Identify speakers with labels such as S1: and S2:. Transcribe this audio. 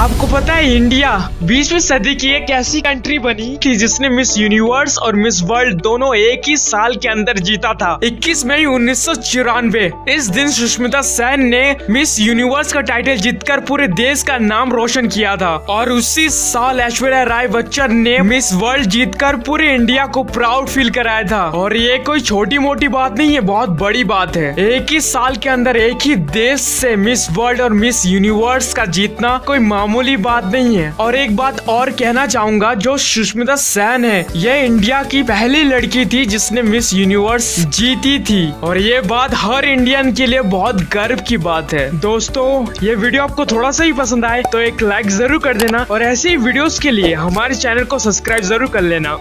S1: आपको पता है इंडिया बीसवीं सदी की एक ऐसी कंट्री बनी थी जिसने मिस यूनिवर्स और मिस वर्ल्ड दोनों एक ही साल के अंदर जीता था। 21 मई उन्नीस सौ चौरानवे, इस दिन सुष्मिता सेन ने मिस यूनिवर्स का टाइटल जीतकर पूरे देश का नाम रोशन किया था। और उसी साल ऐश्वर्या राय बच्चन ने मिस वर्ल्ड जीतकर पूरे इंडिया को प्राउड फील कराया था। और ये कोई छोटी मोटी बात नहीं है, बहुत बड़ी बात है। एक ही साल के अंदर एक ही देश से मिस वर्ल्ड और मिस यूनिवर्स का जीतना कोई मामूली बात नहीं है। और एक बात और कहना चाहूँगा, जो सुष्मिता सेन है यह इंडिया की पहली लड़की थी जिसने मिस यूनिवर्स जीती थी। और ये बात हर इंडियन के लिए बहुत गर्व की बात है। दोस्तों, ये वीडियो आपको थोड़ा सा ही पसंद आए तो एक लाइक ज़रूर कर देना। और ऐसे ही वीडियोस के लिए हमारे चैनल को सब्सक्राइब ज़रूर कर लेना।